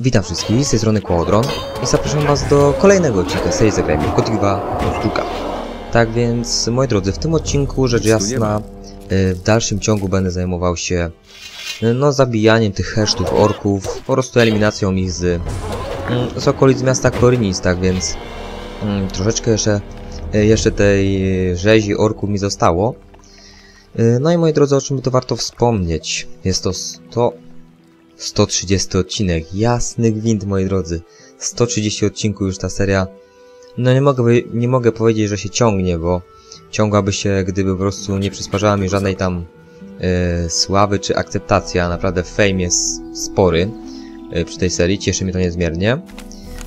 Witam wszystkich, z tej strony Quadron i zapraszam was do kolejnego odcinka serii Zagrajmy Gothic 2 Sztuka. Tak więc, moi drodzy, w tym odcinku, rzecz jasna, y, w dalszym ciągu będę zajmował się y, no, zabijaniem tych hesztów orków, po prostu eliminacją ich z, y, z okolic miasta Korinis, tak więc mm, troszeczkę jeszcze, y, jeszcze tej rzezi orków mi zostało. No i moi drodzy, o czym by to warto wspomnieć? Jest to 100 130 odcinek. Jasny gwint, moi drodzy. 130 odcinków już ta seria. No nie mogę, nie mogę powiedzieć, że się ciągnie, bo ciągłaby się, gdyby po prostu nie przysparzała mi żadnej tam e, sławy czy akceptacja. Naprawdę fame jest spory e, przy tej serii. Cieszy mnie to niezmiernie.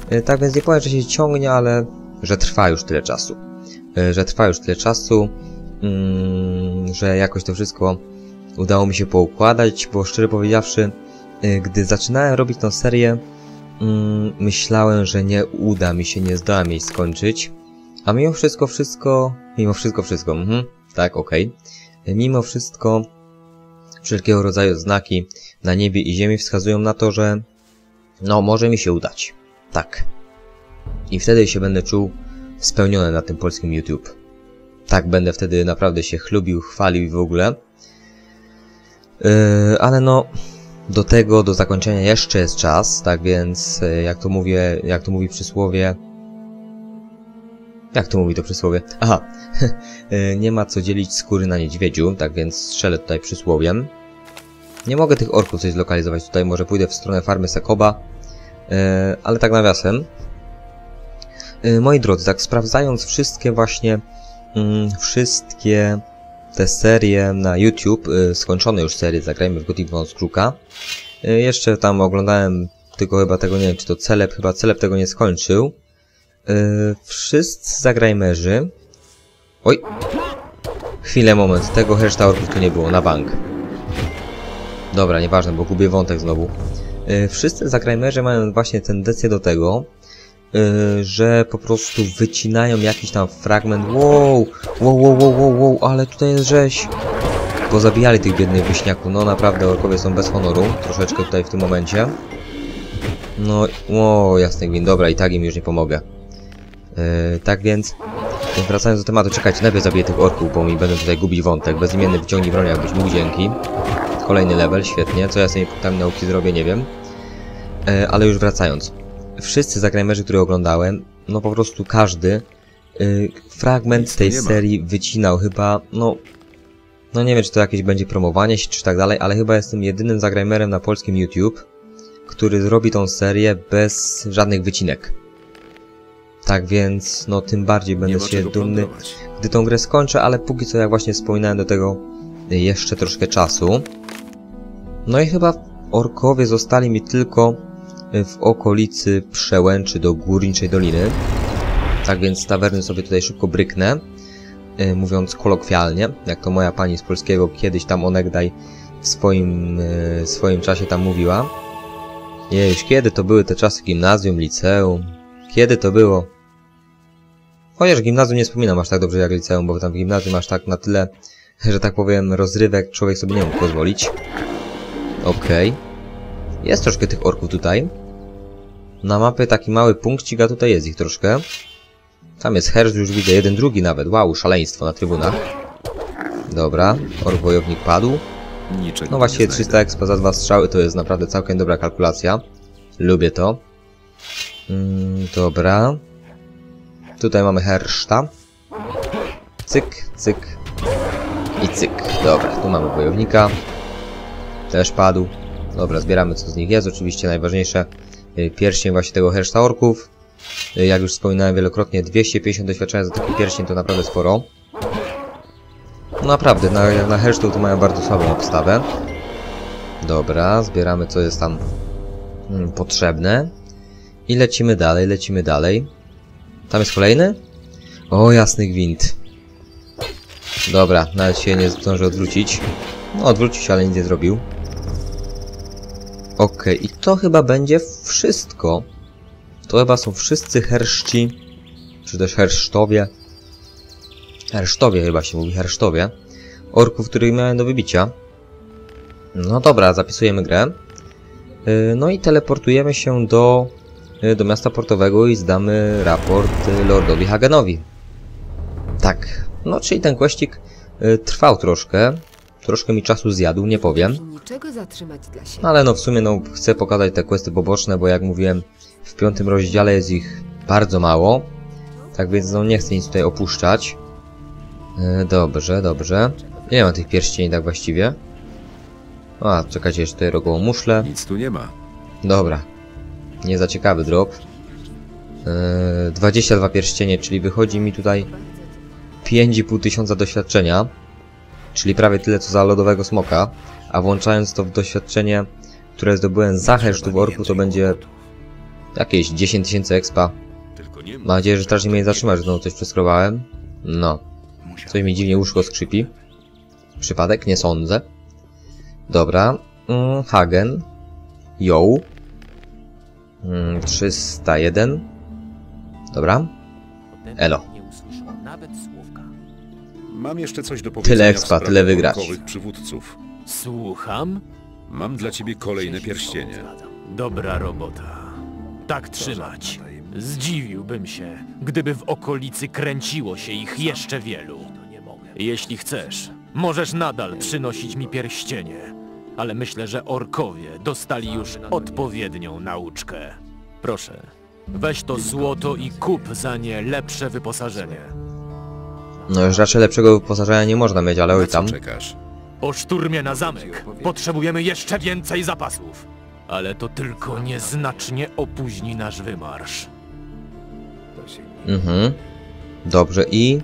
E, tak więc nie powiem, że się ciągnie, ale że trwa już tyle czasu. Że trwa już tyle czasu, mm, że jakoś to wszystko udało mi się poukładać, bo szczerze powiedziawszy, gdy zaczynałem robić tą serię, mm, myślałem, że nie uda mi się, nie zdołam jej skończyć. A mimo wszystko, wszystko, mimo wszystko, wszystko, mhm, tak, okej. Y, Mimo wszystko, wszelkiego rodzaju znaki na niebie i ziemi wskazują na to, że no, może mi się udać. Tak. I wtedy się będę czuł spełniony na tym polskim YouTube. Tak, będę wtedy naprawdę się chlubił, chwalił i w ogóle. Yy, ale no, do tego, do zakończenia jeszcze jest czas, tak więc, e, jak to mówię, jak to mówi przysłowie... Jak to mówi to przysłowie? Aha, e, nie ma co dzielić skóry na niedźwiedziu, tak więc strzelę tutaj przysłowiem. Nie mogę tych orków coś zlokalizować tutaj, może pójdę w stronę farmy Sekoba, e, ale tak nawiasem. Moi drodzy, tak sprawdzając wszystkie właśnie, mm, wszystkie te serie na YouTube, y, skończone już serie, zagrajmy w Gothic Von Kruka. Y, jeszcze tam oglądałem, tylko chyba tego nie wiem, czy to Celeb, chyba Celeb tego nie skończył. Y, wszyscy zagrajmerzy... Oj! Chwilę, moment, tego reszta orków tu nie było, na bank. Dobra, nieważne, bo gubię wątek znowu. Wszyscy zagrajmerzy mają właśnie tendencję do tego, y, że po prostu wycinają jakiś tam fragment. Wow, wow, wow, wow, wow, wow, ale tutaj jest rzeź. Pozabijali tych biednych wyśniaków. No naprawdę, orkowie są bez honoru. Troszeczkę tutaj w tym momencie. No, o, jasny gwint. Dobra, i tak im już nie pomogę. Yy, tak więc, wracając do tematu, czekajcie, najpierw zabiję tych orków, bo mi będę tutaj gubić wątek. Bezimienny wyciągnij broń, jakbyś mógł, dzięki. Kolejny level, świetnie. Co ja z tymi nauki zrobię, nie wiem. Yy, ale już wracając wszyscy zagrajmerzy, które oglądałem, no po prostu każdy y, fragment tej serii wycinał chyba, no no nie wiem, czy to jakieś będzie promowanie się, czy tak dalej, ale chyba jestem jedynym zagrajmerem na polskim YouTube, który zrobi tą serię bez żadnych wycinek. Tak więc, no tym bardziej będę się dumny, plądrować. gdy tą grę skończę, ale póki co, jak właśnie wspominałem do tego, y, jeszcze troszkę czasu. No i chyba orkowie zostali mi tylko w okolicy Przełęczy do Górniczej Doliny. Tak więc tawerny sobie tutaj szybko bryknę, y, mówiąc kolokwialnie, jak to moja pani z polskiego kiedyś tam onegdaj w swoim, y, swoim czasie tam mówiła. Jeś, kiedy to były te czasy gimnazjum, liceum? Kiedy to było? Chociaż gimnazjum nie wspominam aż tak dobrze jak liceum, bo tam w gimnazjum aż tak na tyle, że tak powiem, rozrywek człowiek sobie nie mógł pozwolić. Okej. Jest troszkę tych orków tutaj. Na mapie taki mały punkcik, a tutaj jest ich troszkę. Tam jest herz, już widzę, jeden, drugi nawet. Wow, szaleństwo na trybunach. Dobra, ork wojownik padł. Niczego No właściwie nie 300 znajdę. expa za dwa strzały to jest naprawdę całkiem dobra kalkulacja. Lubię to. Mm, dobra. Tutaj mamy herszta. Cyk, cyk i cyk. Dobra, tu mamy wojownika. Też padł. Dobra, zbieramy co z nich jest. Oczywiście najważniejsze y, pierścień właśnie tego herszta orków. Y, Jak już wspominałem wielokrotnie, 250 doświadczenia za taki pierścień to naprawdę sporo. No Naprawdę, na, jak na hersztu to mają bardzo słabą obstawę. Dobra, zbieramy co jest tam mm, potrzebne. I lecimy dalej, lecimy dalej. Tam jest kolejny? O, jasny gwint. Dobra, nawet się nie zdąży odwrócić. No, odwrócił się, ale nic nie zrobił. Okej, i to chyba będzie wszystko. To chyba są wszyscy herszci, czy też hersztowie. Hersztowie chyba się mówi, hersztowie. Orków, których miałem do wybicia. No dobra, zapisujemy grę. Y, No i teleportujemy się do, y, do miasta portowego i zdamy raport Lordowi Hagenowi. Tak, no czyli ten questik y, trwał troszkę. Troszkę mi czasu zjadł, nie powiem. No ale no w sumie no chcę pokazać te questy poboczne, bo jak mówiłem w piątym rozdziale jest ich bardzo mało. Tak więc no nie chcę nic tutaj opuszczać. E, dobrze, dobrze. Nie mam tych pierścieni tak właściwie. A, czekajcie, jeszcze tutaj rogową muszlę. Nic tu nie ma. Dobra. Nie za ciekawy drop. E, 22 pierścienie, czyli wychodzi mi tutaj 5,5 tysiąca doświadczenia. Czyli prawie tyle co za lodowego smoka. A włączając to w doświadczenie, które zdobyłem za hesztu w orku, to będzie jakieś 10 tysięcy expa. Mam nadzieję, że strasznie mnie nie zatrzyma, że znowu coś przeskrobałem. No. Coś mi dziwnie łóżko skrzypi. Przypadek? Nie sądzę. Dobra. Mm, Hagen. Yo. Mm, 301. Dobra. Elo. Mam jeszcze coś do powiedzenia Tyle sprawie tyle wygrać. przywódców. Słucham? Mam dla ciebie kolejne pierścienie. Dobra robota. Tak trzymać. Zdziwiłbym się, gdyby w okolicy kręciło się ich jeszcze wielu. Jeśli chcesz, możesz nadal przynosić mi pierścienie, ale myślę, że orkowie dostali już odpowiednią nauczkę. Proszę, weź to złoto i kup za nie lepsze wyposażenie. No już raczej lepszego wyposażenia nie można mieć, ale oj tam. czekasz? Po szturmie na zamek potrzebujemy jeszcze więcej zapasów. Ale to tylko nieznacznie opóźni nasz wymarsz. Mhm. Dobrze i...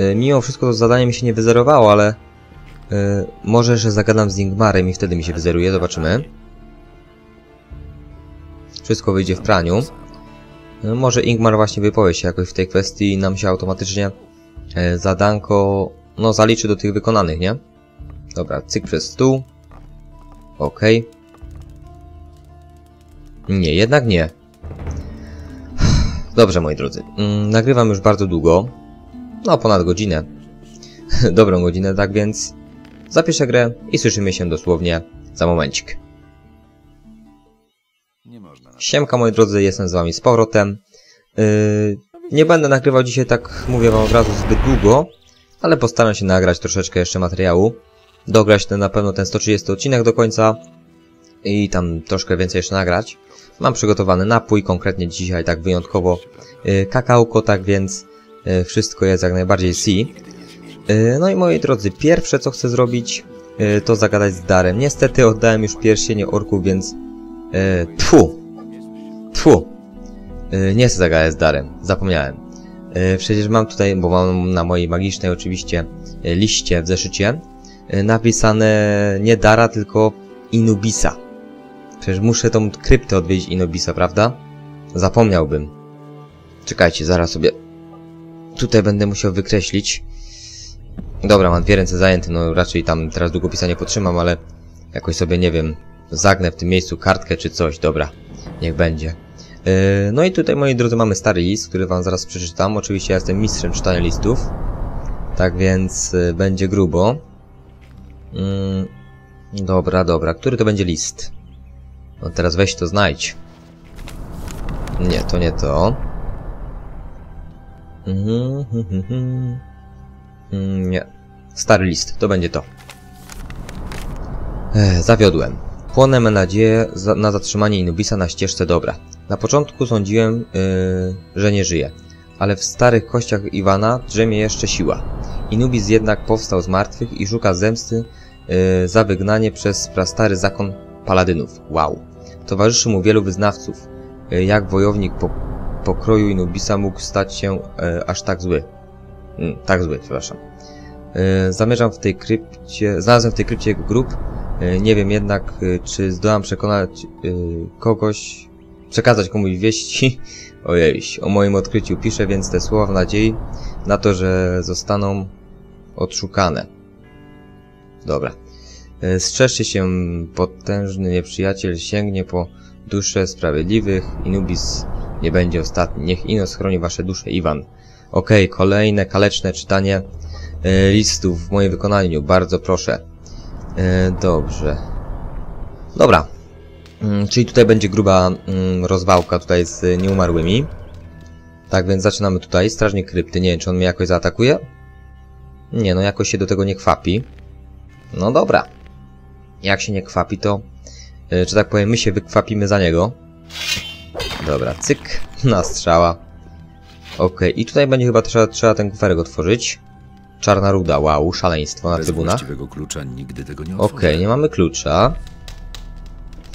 Y, mimo wszystko to zadanie mi się nie wyzerowało, ale... Y, może, że zagadam z Ingmarem i wtedy mi się wyzeruje, zobaczymy. Wszystko wyjdzie w praniu. Y, może Ingmar właśnie wypowie się jakoś w tej kwestii i nam się automatycznie zadanko... No, zaliczy do tych wykonanych, nie? Dobra, cyk przez stół. Okej. Nie, jednak nie. Dobrze, moi drodzy. Mm, nagrywam już bardzo długo. No, ponad godzinę. Dobrą godzinę, tak więc zapiszę grę i słyszymy się dosłownie za momencik. Siemka, moi drodzy, jestem z wami z powrotem. Yy, nie będę nagrywał dzisiaj, tak mówię wam od razu, zbyt długo, ale postaram się nagrać troszeczkę jeszcze materiału. Dograć ten, na pewno ten 130 odcinek do końca i tam troszkę więcej jeszcze nagrać. Mam przygotowany napój, konkretnie dzisiaj tak wyjątkowo yy, kakałko, tak więc yy, wszystko jest jak najbardziej C. Yy, no i moi drodzy, pierwsze co chcę zrobić, yy, to zagadać z Darem. Niestety oddałem już pierścienie orków, więc yy, tfu, tfu, nie chcę zagadać z Darem, zapomniałem. Yy, przecież mam tutaj, bo mam na mojej magicznej oczywiście yy, liście w zeszycie napisane nie Dara, tylko Inubisa. Przecież muszę tą kryptę odwiedzić Inubisa, prawda? Zapomniałbym. Czekajcie, zaraz sobie... Tutaj będę musiał wykreślić. Dobra, mam dwie ręce zajęte, no raczej tam teraz długopisa nie potrzymam, ale... Jakoś sobie, nie wiem, zagnę w tym miejscu kartkę czy coś, dobra. Niech będzie. Yy, no i tutaj, moi drodzy, mamy stary list, który wam zaraz przeczytam. Oczywiście ja jestem mistrzem czytania listów. Tak więc yy, będzie grubo. Yy, dobra, dobra. Który to będzie list? No teraz weź to znajdź. Nie, to nie to. Mhm, mhm, mhm. Mm, Nie. Stary list, to będzie to. Ech, zawiodłem. Płonę nadzieję na zatrzymanie Inubisa na ścieżce dobra. Na początku sądziłem, yy, że nie żyje. Ale w starych kościach Iwana drzemie jeszcze siła. Inubis jednak powstał z martwych i szuka zemsty yy, za wygnanie przez prastary zakon paladynów. Wow. Towarzyszy mu wielu wyznawców. Yy, jak wojownik po pokroju Inubisa mógł stać się yy, aż tak zły. Mm, tak zły, przepraszam. Yy, zamierzam w tej krypcie, znalazłem w tej krypcie grób. Yy, nie wiem jednak, yy, czy zdołam przekonać yy, kogoś, przekazać komuś wieści. Ojej, o moim odkryciu piszę więc te słowa w nadziei na to, że zostaną odszukane. Dobra. Yy, Strzeżcie się, potężny nieprzyjaciel sięgnie po dusze sprawiedliwych. Inubis nie będzie ostatni. Niech Ino schroni wasze dusze, Iwan. Okej, kolejne kaleczne czytanie e, listów w moim wykonaniu. Bardzo proszę. E, dobrze. Dobra. Mm, czyli tutaj będzie gruba mm, rozwałka tutaj z nieumarłymi. Tak więc zaczynamy tutaj. Strażnik krypty. Nie wiem, czy on mnie jakoś zaatakuje? Nie, no jakoś się do tego nie kwapi. No dobra. Jak się nie kwapi, to... Yy, że tak powiem, my się wykwapimy za niego. Dobra, cyk. Na strzała. Okej, i tutaj będzie chyba trzeba, trzeba ten kuferek otworzyć. Czarna ruda, wow, szaleństwo na Bez trybunach. właściwego klucza nigdy tego nie Okej, otworzę. nie mamy klucza.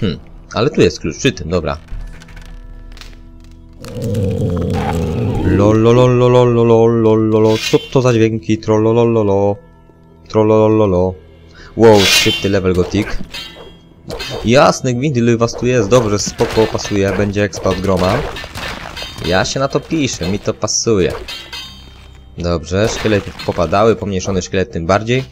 Hm, ale tu jest klucz, przy tym, dobra. Lolololololololololo, co to za dźwięki? Trollolololo. Trollolololo. Wow, szybki level gothic. Jasny gwint, ile was tu jest, dobrze, spoko, pasuje, będzie expa od groma. Ja się na to piszę, mi to pasuje. Dobrze, szkielety popadały, pomniejszony szkielet tym bardziej.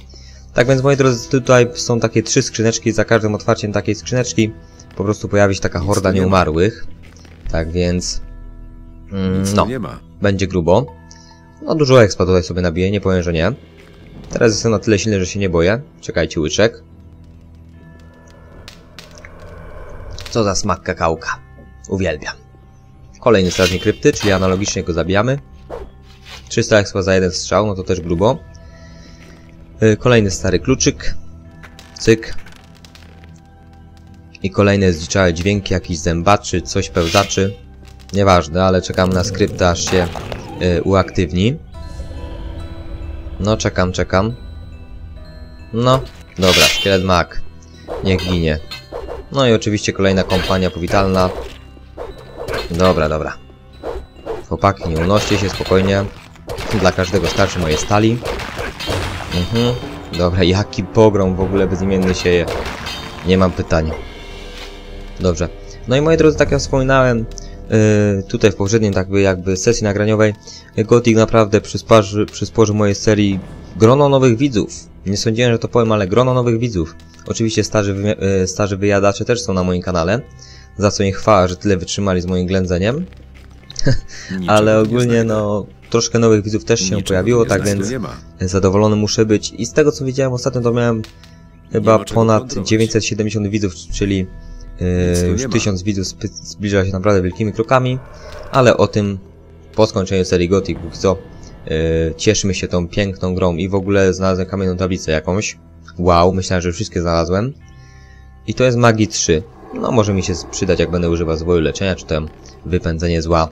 Tak więc moi drodzy, tutaj są takie trzy skrzyneczki, za każdym otwarciem takiej skrzyneczki po prostu pojawi się taka Nic horda nie ma. nieumarłych. Tak więc... Mm, no, nie ma. będzie grubo. No dużo expa tutaj sobie nabiję, nie powiem, że nie. Teraz jestem na tyle silny, że się nie boję. Czekajcie, łyczek. Co za smak kakałka. Uwielbiam. Kolejny strażnik krypty, czyli analogicznie go zabijamy. 300 expa za jeden strzał, no to też grubo. Y, Kolejny stary kluczyk. Cyk. I kolejne zdziczałe dźwięki, jakiś zębaczy, coś pełzaczy. Nieważne, ale czekam na skrypta, aż się y, uaktywni. No, czekam, czekam. No, dobra, szkielet mak. Niech ginie. No i oczywiście kolejna kompania powitalna. Dobra, dobra. Chłopaki, nie unoście się spokojnie. Dla każdego starczy moje stali. Mhm. Dobra, jaki pogrom w ogóle bezimienny sieje. Nie mam pytań. Dobrze. No i moi drodzy, tak jak wspominałem, yy, tutaj w poprzedniej tak by jakby sesji nagraniowej, Gothic naprawdę przysporzy, przysporzy mojej serii grono nowych widzów. Nie sądziłem, że to powiem, ale grono nowych widzów. Oczywiście starzy, wymi- yy, starzy wyjadacze też są na moim kanale, za co ich chwała, że tyle wytrzymali z moim ględzeniem. Ale nie ogólnie no, troszkę nowych widzów też się Niczego pojawiło, tak więc zadowolony muszę być. I z tego co widziałem ostatnio, to miałem chyba ponad plądrować. 970 widzów, czyli yy, już. 1000 widzów zbliża się naprawdę wielkimi krokami, ale o tym po skończeniu serii Gothic, póki co yy, cieszymy się tą piękną grą i w ogóle znalazłem kamienną tablicę jakąś. Wow, myślałem, że wszystkie znalazłem. I to jest Magii 3. No może mi się przydać, jak będę używał zwoju leczenia, czy tam wypędzenie zła.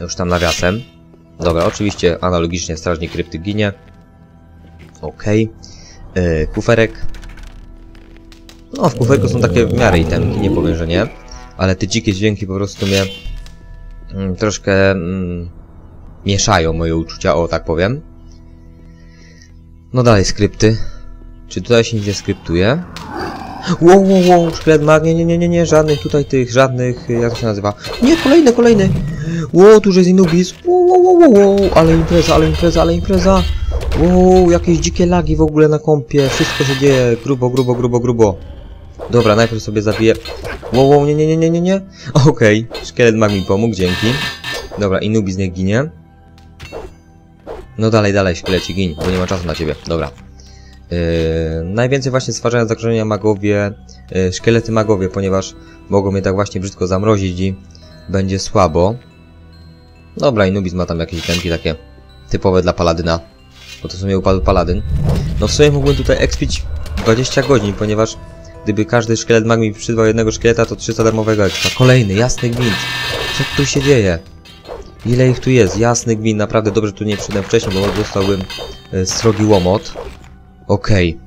Już tam nawiasem. Dobra, oczywiście analogicznie strażnik krypty ginie. Okej. Yy, kuferek. No, w kuferku są takie w miarę itemki, nie powiem, że nie. Ale te dzikie dźwięki po prostu mnie mm, troszkę mm, mieszają moje uczucia, o tak powiem. No dalej skrypty. Czy tutaj się nic nie skryptuje? Wow, wow, wow, szkielet mag, nie, nie, nie, nie, nie, żadnych tutaj tych, żadnych, jak to się nazywa? Nie, kolejny, kolejny! Wow, tu już jest Inubis, wow, wow, wow, wow, ale impreza, ale impreza, ale impreza! Wow, jakieś dzikie lagi w ogóle na kompie, wszystko się dzieje, grubo, grubo, grubo, grubo. Dobra, najpierw sobie zabiję. Wow, wow, nie, nie, nie, nie, nie, nie. Okej, szkielet mag mi pomógł, dzięki. Dobra, Inubis niech ginie. No dalej, dalej, szkieleci, gin, bo nie ma czasu na ciebie. Dobra. Yy, najwięcej właśnie stwarzają zagrożenia magowie, yy, szkielety magowie, ponieważ mogą mnie tak właśnie brzydko zamrozić i będzie słabo. Dobra, Inubis ma tam jakieś itemki takie typowe dla paladyna, bo to w sumie upadł paladyn. No w sumie mógłbym tutaj expić 20 godzin, ponieważ gdyby każdy szkielet mag mi przydwał jednego szkieleta, to 300 darmowego expa. Kolejny, jasny gwint. Co tu się dzieje? Ile ich tu jest? Jasny gwint, naprawdę dobrze tu nie przyszedłem wcześniej, bo dostałbym yy, srogi łomot. Okej.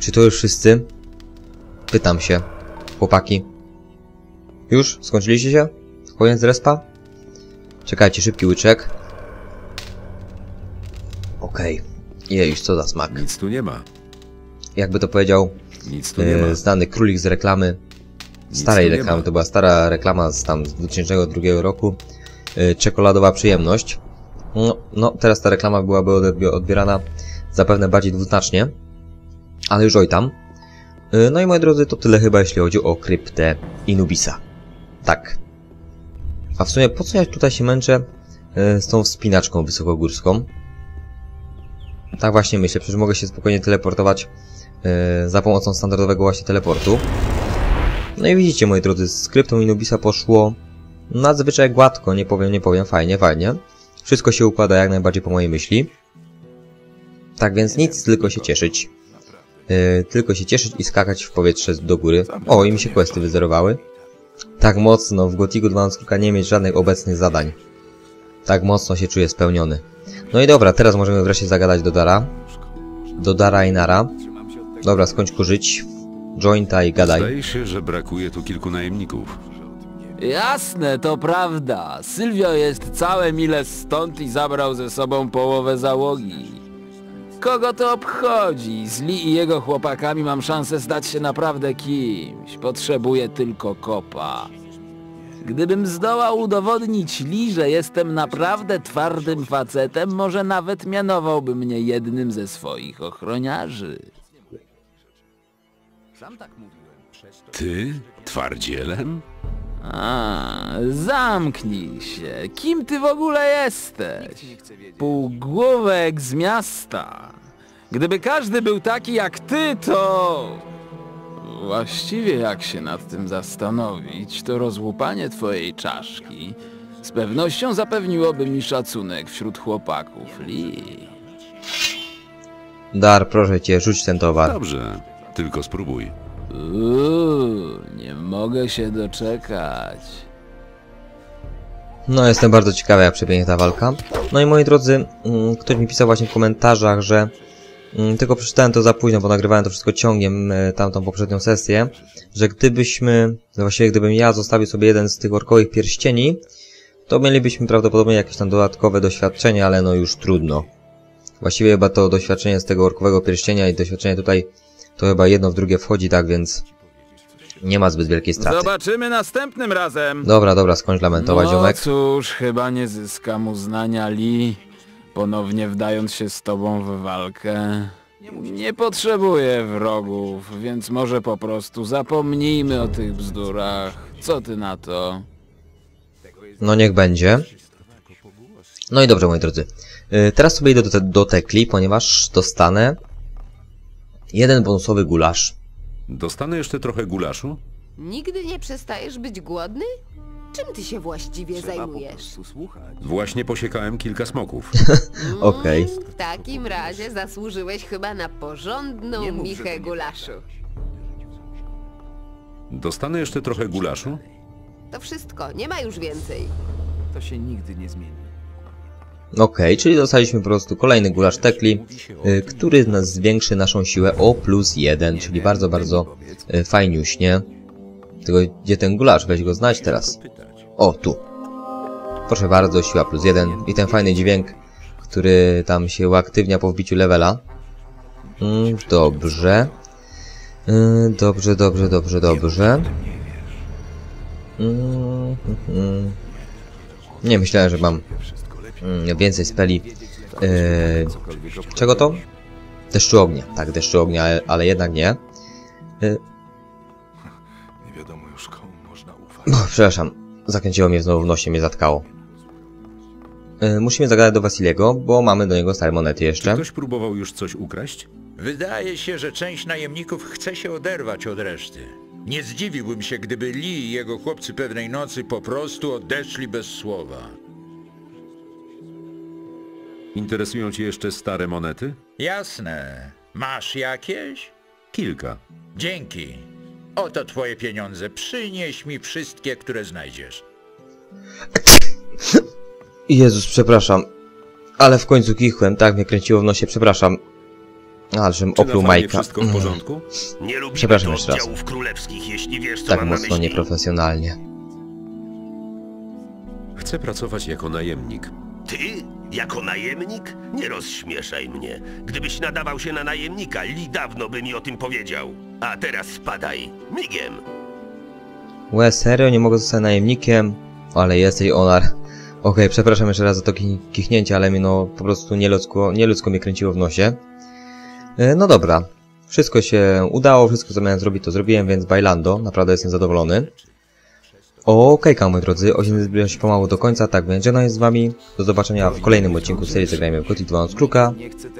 Czy to już wszyscy? Pytam się. Chłopaki. Już? Skończyliście się? Koniec respa? Czekajcie, szybki łyczek. Okej. Jejuś, co za smak. Nic tu nie ma. Jakby to powiedział Nic tu nie ma. e, znany królik z reklamy. Starej reklamy, to była stara reklama z tam z 2002 roku. E, czekoladowa przyjemność. No, no, teraz ta reklama byłaby odbi- odbierana zapewne bardziej dwuznacznie. Ale już oj tam. E, No i moi drodzy, to tyle chyba jeśli chodzi o kryptę Inubisa. Tak. A w sumie po co ja tutaj się męczę z tą wspinaczką wysokogórską? Tak właśnie myślę, przecież mogę się spokojnie teleportować za pomocą standardowego właśnie teleportu. No i widzicie, moi drodzy, z kryptą Inubisa poszło nadzwyczaj gładko, nie powiem, nie powiem, fajnie, fajnie. Wszystko się układa jak najbardziej po mojej myśli. Tak więc nic, tylko się cieszyć. Yy, tylko się cieszyć i skakać w powietrze do góry. O, i mi się questy wyzerowały. Tak mocno w Gotiku 2 Skruka nie mieć żadnych obecnych zadań. Tak mocno się czuję spełniony. No i dobra, teraz możemy wreszcie zagadać do Dara. Do Dara i Nara. Dobra, skończ kurzyć. Jointa i gadaj. Zdaje się, że brakuje tu kilku najemników. Jasne, to prawda. Sylwio jest całe mile stąd i zabrał ze sobą połowę załogi. Kogo to obchodzi? Z Lee i jego chłopakami mam szansę stać się naprawdę kimś. Potrzebuję tylko kopa. Gdybym zdołał udowodnić Lee, że jestem naprawdę twardym facetem, może nawet mianowałby mnie jednym ze swoich ochroniarzy. Sam tak mówiłem. Ty? Twardzielem? A, zamknij się. Kim ty w ogóle jesteś? Półgłówek z miasta. Gdyby każdy był taki jak ty, to... Właściwie jak się nad tym zastanowić, to rozłupanie twojej czaszki z pewnością zapewniłoby mi szacunek wśród chłopaków Lee. Dar, proszę cię, rzuć ten towar. Dobrze, tylko spróbuj. Uuu, nie mogę się doczekać. No, jestem bardzo ciekawy, jak przebiegnie ta walka. No i moi drodzy, mm, ktoś mi pisał właśnie w komentarzach, że mm, tylko przeczytałem to za późno, bo nagrywałem to wszystko ciągiem, e, tamtą poprzednią sesję, że gdybyśmy, no właściwie gdybym ja zostawił sobie jeden z tych orkowych pierścieni, to mielibyśmy prawdopodobnie jakieś tam dodatkowe doświadczenie, ale no już trudno. Właściwie chyba to doświadczenie z tego orkowego pierścienia i doświadczenie tutaj, to chyba jedno w drugie wchodzi, tak więc nie ma zbyt wielkiej straty. Zobaczymy następnym razem. Dobra, dobra, skończ lamentować, no ziomek. cóż, chyba nie zyskam uznania Lee, ponownie wdając się z tobą w walkę. Nie potrzebuję wrogów, więc może po prostu zapomnijmy o tych bzdurach. Co ty na to? No niech będzie. No i dobrze, moi drodzy. Yy, Teraz sobie idę do, te, do tekli, ponieważ dostanę jeden bonusowy gulasz. Dostanę jeszcze trochę gulaszu? Nigdy nie przestajesz być głodny? Czym ty się właściwie zajmujesz? Właśnie posiekałem kilka smoków. Okej. Mm, W takim razie zasłużyłeś chyba na porządną michę gulaszu. Dostanę jeszcze trochę gulaszu? To wszystko, nie ma już więcej. To się nigdy nie zmieni. Okej, czyli dostaliśmy po prostu kolejny gulasz tekli, yy, który nas zwiększy naszą siłę o plus jeden, czyli bardzo, bardzo yy, fajniuśnie. Tylko gdzie ten gulasz? Weź go znać teraz. O, tu. Proszę bardzo, siła plus jeden i ten fajny dźwięk, który tam się uaktywnia po wbiciu levela. Mm, dobrze. Yy, dobrze, dobrze, dobrze, dobrze. Mm, mm. Nie myślałem, że mam więcej speli. Yy, czego to? Deszczu ognia. Tak, deszczu ognia, ale, ale jednak nie. Yy, Nie wiadomo już komu można ufać. no, przepraszam. Zakręciło mnie znowu w nosie, mnie zatkało. Yy, musimy zagadać do Wasiliego, bo mamy do niego stare monety Czy jeszcze. ktoś próbował już coś ukraść? Wydaje się, że część najemników chce się oderwać od reszty. Nie zdziwiłbym się, gdyby Lee i jego chłopcy pewnej nocy po prostu odeszli bez słowa. Interesują cię jeszcze stare monety? Jasne. Masz jakieś? Kilka. Dzięki. Oto twoje pieniądze. Przynieś mi wszystkie, które znajdziesz. Jezus, przepraszam. Ale w końcu kichłem, tak mnie kręciło w nosie, przepraszam. Ale żem Czy na opluł Majka. wszystko w porządku? Nie lubimy Przepraszam jeszcze raz. królewskich, jeśli wiesz, co Tak mam na mocno myśli. nieprofesjonalnie. Chcę pracować jako najemnik. Ty? Jako najemnik? Nie rozśmieszaj mnie. Gdybyś nadawał się na najemnika, Li dawno by mi o tym powiedział. A teraz spadaj. Migiem. Łe, serio? Nie mogę zostać najemnikiem? Ale jesteś onar. Okej, przepraszam jeszcze raz za to ki- kichnięcie, ale mi no po prostu nieludzko, nieludzko mnie kręciło w nosie. E, no dobra. Wszystko się udało, wszystko co miałem zrobić to zrobiłem, więc bailando. Naprawdę jestem zadowolony. Okej, moi drodzy, odcinek zbliża się pomału do końca, tak więc żegnam się z wami. Do zobaczenia w kolejnym odcinku serii Zagrajmy w Gothic 2 z Kluka.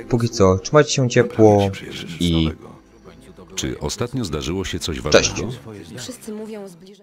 Póki co, trzymajcie się ciepło i Czy ostatnio zdarzyło się coś Cześć. ważnego? Wszyscy mówią o zbliżeniu.